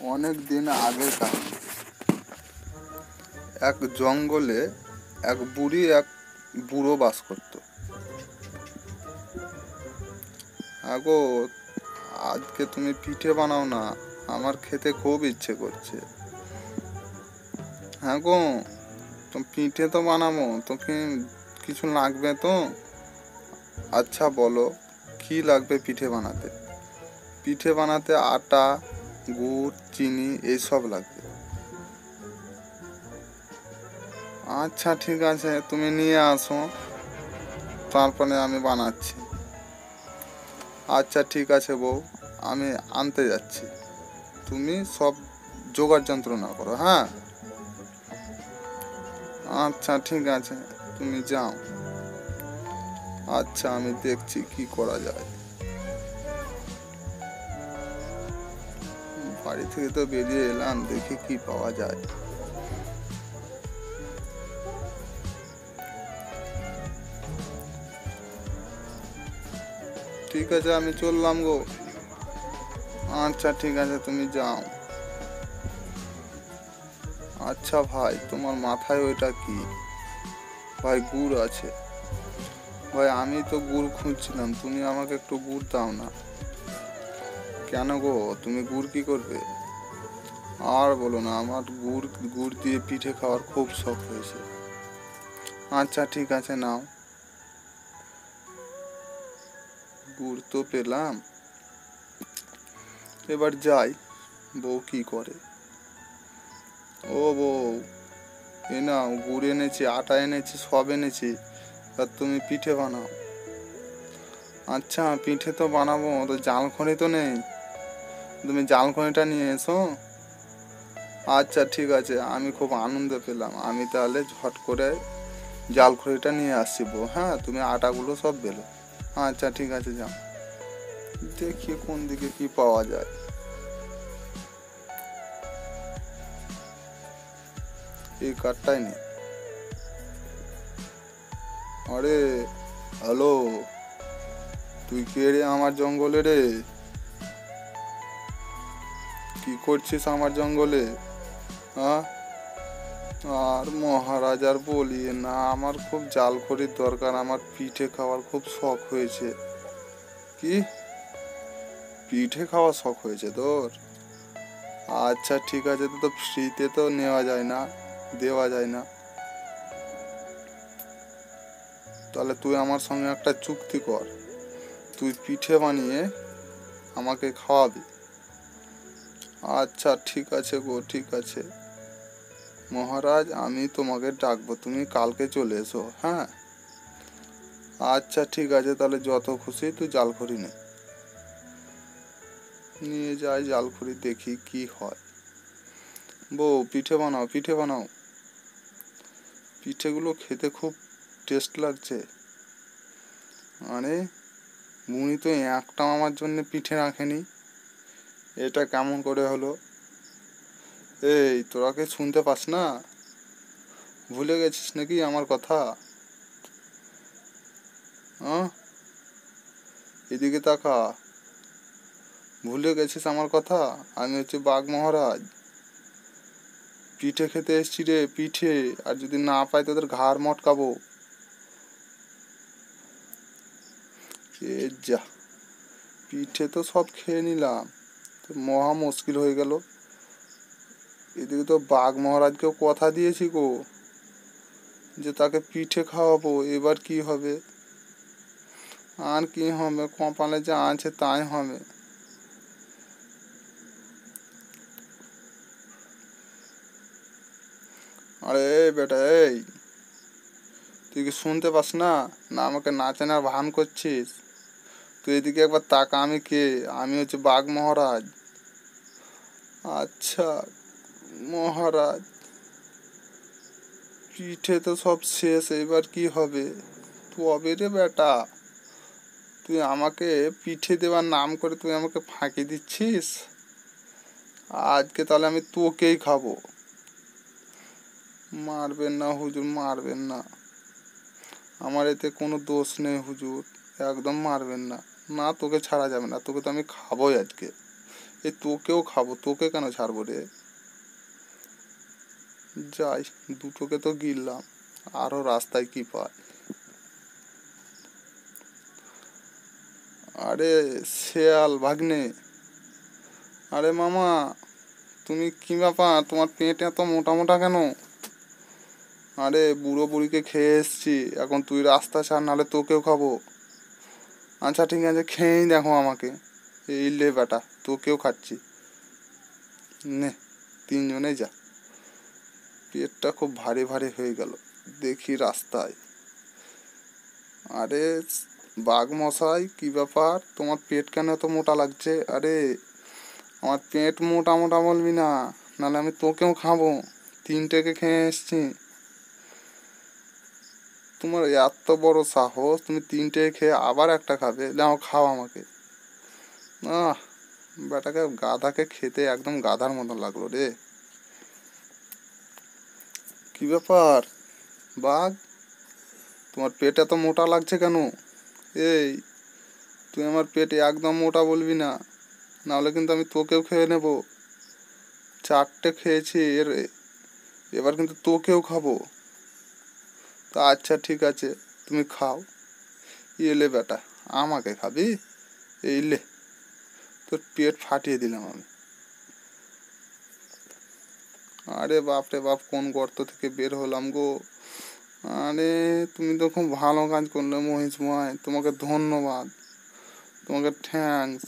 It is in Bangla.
অনেক দিন আগের কাহিনী। এক জঙ্গলে এক বুড়ি এক বুড়ো বাস করত। আগো, আজকে তুমি পিঠে বানাও না, আমার খেতে খুব ইচ্ছে করছে। হ্যাঁ গো তো পিঠে তো বানাবো, তোকে কিছু লাগবে তো? আচ্ছা বলো, কি লাগবে পিঠে বানাতে? পিঠে বানাতে আটা গুড়, চিনি এইসব লাগবে। আচ্ছা ঠিক আছে, তুমি নিয়ে আসো। তারপরে আমি বানাচ্ছি। আচ্ছা ঠিক আছে বউ, আমি আনতে যাচ্ছি। তুমি সব জোগাড় যন্ত্রণা করো হ্যাঁ? আচ্ছা ঠিক আছে, তুমি যাও। আচ্ছা আমি দেখছি কি করা যায়। বাড়ি থেকে তো বেরিয়ে এলাম, দেখি কি পাওয়া যায়। ঠিক আছে, আমি চললাম গো। আচ্ছা ঠিক আছে, তুমি যাও। আচ্ছা ভাই, তোমার মাথায় ওইটা কি? ভাই, গুড় আছে। ভাই, আমি তো গুড় খুঁজছিলাম, তুমি আমাকে একটু গুড় দাও না। কেন গো? তুমি গুড় কি করবে? আর বলো না, আমার গুড় গুড় দিয়ে পিঠে খাওয়ার খুব শখ হয়েছে। আচ্ছা ঠিক আছে, নাও। গুড় তো পেলাম। এবার যাই, বউ কি করে? ও বউ, এ নাও, গুড় এনেছি, আটা এনেছি, সব এনেছি আর তুমি পিঠে বানাও। আচ্ছা পিঠে তো বানাবো, তো জাল খড়ি তো নেই। তুমি জাল খড়িটা নিয়ে এসো আচ্ছা ঠিক আছে, আমি খুব আনন্দ পেলাম। আমি তাহলে ঝট করে জাল খড়িটা নিয়ে আসছি হ্যাঁ? তুমি আটাগুলো সব বেলো। আচ্ছা ঠিক আছে, যাও। দেখি কোন দিকে কি পাওয়া যায়। এই কার্ডটাই নেই আরে, হ্যালো, তুই কে রে আমার জঙ্গলে রে? করছিস আমার জঙ্গলে? হ্যাঁ আর মহারাজ আর বলি না, আমার খুব জাল খড়ির দরকার, আমার পিঠে খাওয়ার খুব শখ হয়েছে। কি? পিঠে খাওয়ার শখ হয়েছে তোর? আচ্ছা ঠিক আছে, তো ফ্রিতে তো নেওয়া যায় না, দেওয়া যায় না। তাহলে তুই আমার সঙ্গে একটা চুক্তি কর। তুই পিঠে বানিয়ে আমাকে খাওয়াবি। আচ্ছা ঠিক আছে গো, ঠিক আছে। মহারাজ, আমি তোমাকে ডাকবো, তুমি কালকে চলে এসো হ্যাঁ? আচ্ছা ঠিক আছে, তাহলে যত খুশি তুই জালখড়ি নে। নিয়ে যাই জালখড়ি, দেখি কি হয়। বউ, পিঠে বানাও পিঠে বানাও। পিঠেগুলো খেতে খুব টেস্ট লাগছে। আরে মুনি তো একটাও আমার জন্য পিঠে রাখেনি। এটা কেমন করে হলো? এই, তোরা কে শুনতে পাস না? ভুলে গেছিস নাকি আমার কথা? এদিকে তাকা। ভুলে গেছিস আমার কথা? আমি হচ্ছে বাঘ মহারাজ। পিঠে খেতে এসছি রে, পিঠে। আর যদি না পাই তোদের ঘাড় মটকাবো। যা, পিঠে তো সব খেয়ে নিলাম। মহা মুশকিল হয়ে গেল। এদিকে তো বাঘ মহারাজকেও কথা দিয়েছি গো, যে তাকে পিঠে খাওয়াবো, এবার কি হবে? আর কি হবে, কপালে যা আছে তাই হবে। আরে বেটা, এই, তুই কি শুনতে পাস না? না আমাকে নাচে না ভান করছিস। তুই এদিকে একবার তাকা আমি কে? আমি হচ্ছে বাঘ মহারাজ। আচ্ছা মহারাজ। পিঠে তো সব শেষ, এবার কি হবে? তবে রে বেটা, তুই আমাকে পিঠে দেওয়ার নাম করে তুই আমাকে ফাঁকি দিচ্ছিস? আজকে তাহলে আমি তোকেই খাব। মারবেন না হুজুর, মারবেন না। আমার এতে কোনো দোষ নেই হুজুর, একদম মারবেন না। না, তোকে ছাড়া যাবে না, তোকে তো আমি খাবোই আজকে। এই তোকেও খাব, তোকে কেন ছাড়বো রে? যাই, দুটোকে তো গিললাম আরও রাস্তায় কি পায়? আরে শেয়াল ভাগ্নে, আরে মামা, তুমি কি ব্যাপার? তোমার পেট এত মোটা মোটা কেন? আরে বুড়ো বুড়িকে খেয়ে এসছি, এখন তুই রাস্তা ছাড়, নাহলে তোকেও খাব। আচ্ছা ঠিক আছে, খেয়েই দেখো আমাকে, এই লে বেটা তোকেও খাচ্ছি। নে তিনজনে যা। পেটটা খুব ভারী ভারী হয়ে গেল। দেখি রাস্তায়। আরে বাঘ মশাই কি ব্যাপার? তোমার পেট কেন এত মোটা লাগছে? আরে, আমার পেট মোটা মোটা বলবি না। নাহলে আমি তোকেও খাব। তিনটেকে খেয়ে এসছি। তোমার এত বড় সাহস, তুমি তিনটে খেয়ে আবার একটা খাবে। নাও খাও আমাকে। আহ বেটাকে গাধাকে খেতে একদম গাধার মতন লাগল রে। কি ব্যাপার? বাঘ? তোমার পেট এত মোটা লাগছে কেন? এই, তুই আমার পেটে একদম মোটা বলবি না। নাহলে কিন্তু আমি তোকেও খেয়ে নেব। চারটে খেয়েছি, এর, এবার কিন্তু তোকেও খাব। তা আচ্ছা ঠিক আছে, তুমি খাও। এলে বেটা, আমাকে খাবি? এই লে। তোর পেট ফাটিয়ে দিলাম আমি। আরে বাপ রে বাপ, কোন গর্ত থেকে বের হলাম গো? আরে তুমি তো খুব ভালো কাজ করলে মহিষ মহায় তোমাকে ধন্যবাদ, তোমাকে থ্যাঙ্কস